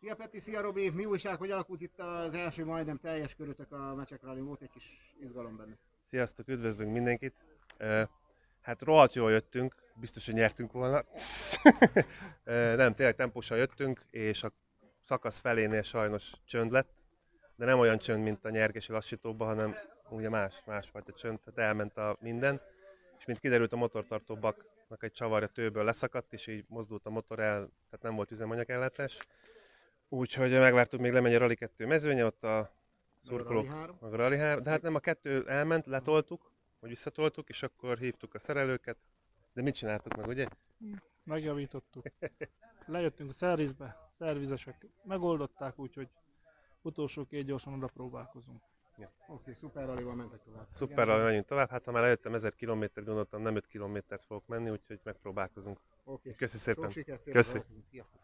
Szia Peti, szia Robi, mi újság, hogy alakult itt az első majdnem teljes körötök a Mecsek Rally, volt egy kis izgalom benne. Sziasztok, üdvözlünk mindenkit! Hát rohadt jól jöttünk, biztos, hogy nyertünk volna. Nem, tényleg tempósan jöttünk, és a szakasz felénél sajnos csönd lett, de nem olyan csönd, mint a nyergesi lassítóban, hanem ugye más, másfajta csönd, tehát elment a minden, és mint kiderült a motortartó baknak egy csavarja tőből leszakadt, és így mozdult a motor el, tehát nem volt üzemanyagellátás. Úgyhogy megvártuk, még lemegy a Rally 2 mezőnye, ott a szurkolók Rally a Rally 3, de hát nem a kettő elment, letoltuk, vagy visszatoltuk, és akkor hívtuk a szerelőket, de mit csináltuk meg, ugye? Megjavítottuk. Lejöttünk a szervizbe, szervizesek megoldották, úgyhogy utolsó két gyorsan oda próbálkozunk. Oké, okay, szuper rallyval mentek tovább. Szuperrel menjünk tovább, hát ha már eljöttem 1000 km gondoltam nem 5 kilométert fogok menni, úgyhogy megpróbálkozunk. Oké, Köszi szépen. Sok sikert, Köszi. Sziasztok.